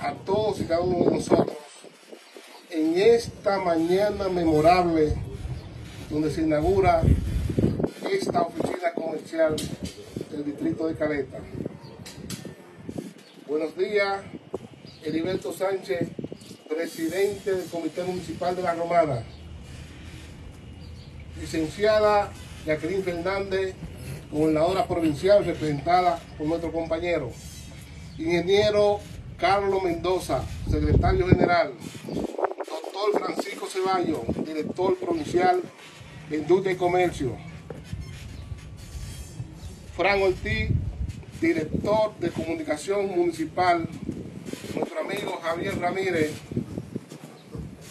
A todos y cada uno de nosotros en esta mañana memorable donde se inaugura esta oficina comercial del distrito de Caleta. Buenos días, Heriberto Sánchez, presidente del Comité Municipal de La Romana. Licenciada Jacqueline Fernández, gobernadora provincial representada por nuestro compañero. Ingeniero Carlos Mendoza, secretario general. Doctor Francisco Ceballos, director provincial de Industria y Comercio. Fran Ortiz, director de comunicación municipal. Nuestro amigo Javier Ramírez.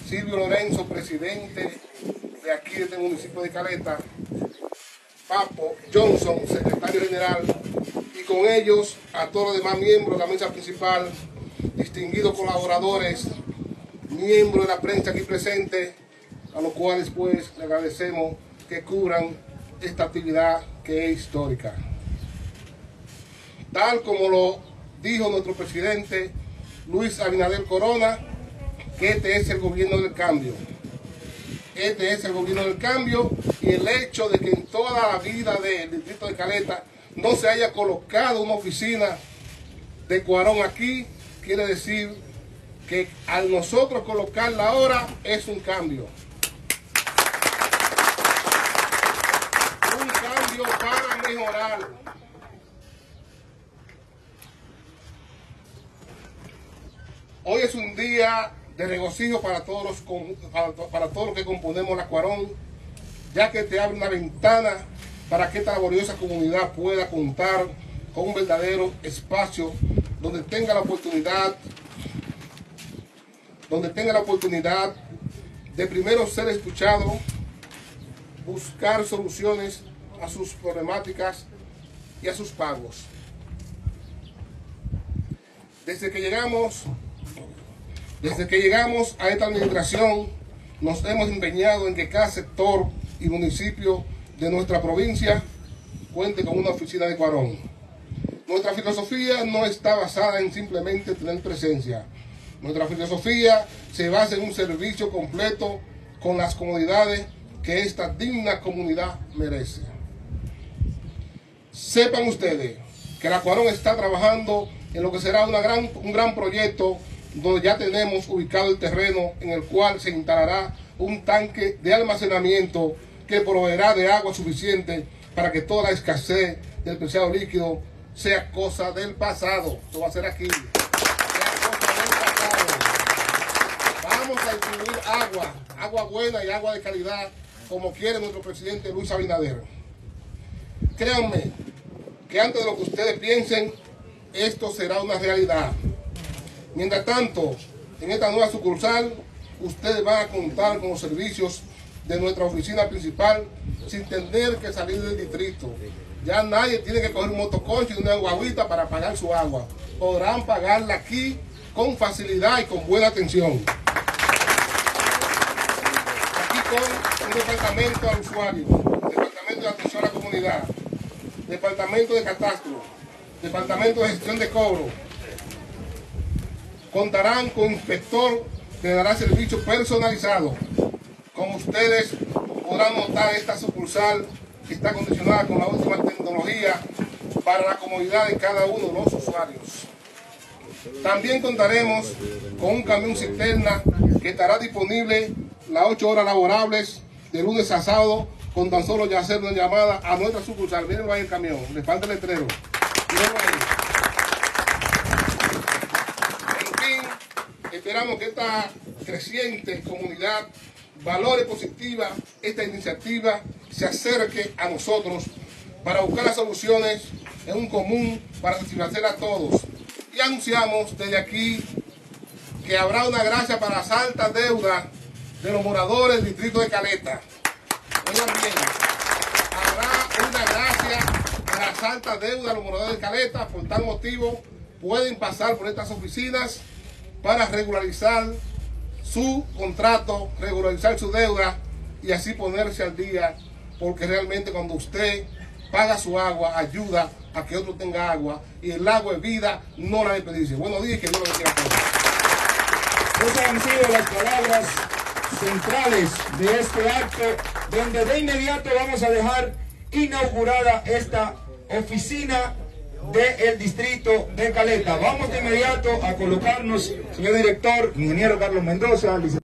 Silvio Lorenzo, presidente de aquí de este municipio de Caleta. Papo Johnson, secretario general con ellos a todos los demás miembros de la mesa principal, distinguidos colaboradores, miembros de la prensa aquí presente, a los cuales pues le agradecemos que cubran esta actividad que es histórica. Tal como lo dijo nuestro presidente Luis Abinader Corona, que este es el gobierno del cambio. Este es el gobierno del cambio y el hecho de que en toda la vida del distrito de Caleta no se haya colocado una oficina de Cuarón aquí, quiere decir que al nosotros colocarla ahora es un cambio. Un cambio para mejorar. Hoy es un día de regocijo para todos los para, para todos los que componemos la Cuarón, ya que te abre una ventana para que esta laboriosa comunidad pueda contar con un verdadero espacio donde tenga la oportunidad donde tenga la oportunidad de primero ser escuchado, buscar soluciones a sus problemáticas y a sus pagos. Desde que llegamos, desde que llegamos a esta administración, nos hemos empeñado en que cada sector y municipio de nuestra provincia cuente con una oficina de Cuarón. Nuestra filosofía no está basada en simplemente tener presencia. Nuestra filosofía se basa en un servicio completo con las comodidades que esta digna comunidad merece. Sepan ustedes que la Cuarón está trabajando en lo que será una gran, un gran proyecto donde ya tenemos ubicado el terreno en el cual se instalará un tanque de almacenamiento que proveerá de agua suficiente para que toda la escasez del preciado líquido sea cosa del pasado. Esto va a ser aquí. Vamos a distribuir agua, agua buena y agua de calidad, como quiere nuestro presidente Luis Abinader. Créanme que antes de lo que ustedes piensen, esto será una realidad. Mientras tanto, en esta nueva sucursal, ustedes van a contar con los servicios de nuestra oficina principal sin tener que salir del distrito. Ya nadie tiene que coger un motoconcho y una guaguita para pagar su agua. Podrán pagarla aquí con facilidad y con buena atención. Aquí con un departamento al usuario, departamento de atención a la comunidad, departamento de catastro, departamento de gestión de cobro. Contarán con inspector que dará servicio personalizado como ustedes podrán notar, esta sucursal está condicionada con la última tecnología para la comodidad de cada uno de los usuarios. También contaremos con un camión cisterna que estará disponible las 8 horas laborables de lunes a sábado con tan solo ya hacer una llamada a nuestra sucursal. Miren ahí el camión, le falta el letrero. En esperamos que esta creciente comunidad valore positiva esta iniciativa, se acerque a nosotros para buscar las soluciones en un común para satisfacer a todos. Y anunciamos desde aquí que habrá una gracia para las altas deudas de los moradores del distrito de Caleta. Oigan bien, habrá una gracia para las altas deudas de los moradores de Caleta. Por tal motivo, pueden pasar por estas oficinas para regularizar su contrato, regularizar su deuda y así ponerse al día, porque realmente cuando usted paga su agua ayuda a que otro tenga agua y el agua es vida, no la desperdicie. Buenos días que Dios lo bendiga a todos. Esas han sido las palabras centrales de este acto, donde de inmediato vamos a dejar inaugurada esta oficina del distrito de Caleta. Vamos de inmediato a colocarnos, señor director, ingeniero Carlos Mendoza,